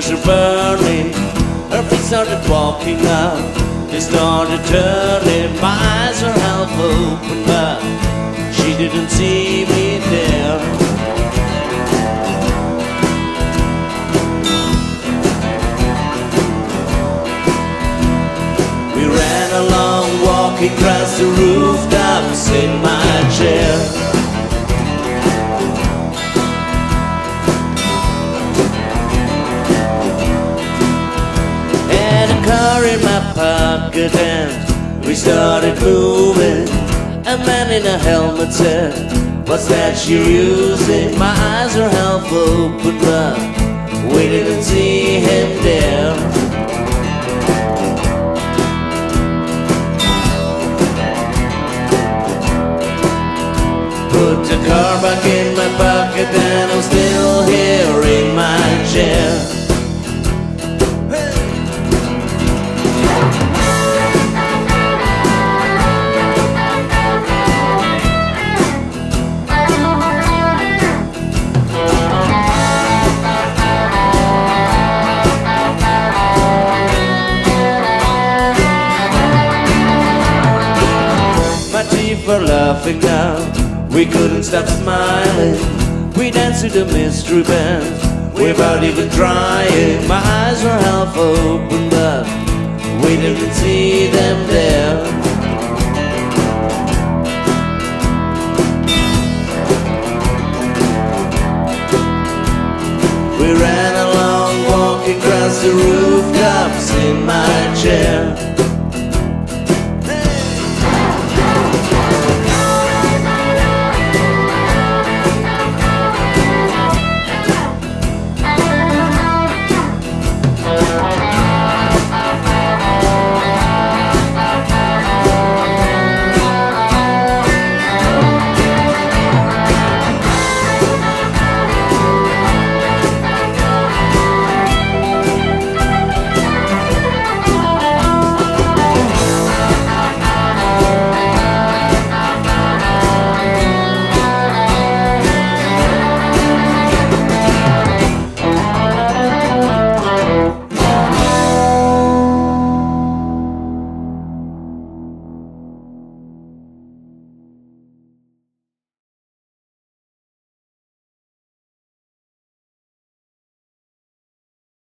ears are burning. Her feet started walking up. They started turning. My eyes are half open, but she didn't see me there. We ran along, walking across the rooftops in my pocket and we started moving. A man in a helmet said, What's that you're using? My eyes are half open, but we didn't see him there. Put the car back in my pocket and I'm still were laughing now. We couldn't stop smiling. We danced to the mystery band without even trying. My eyes were half open, but we didn't see them there. We ran along, walking across the room.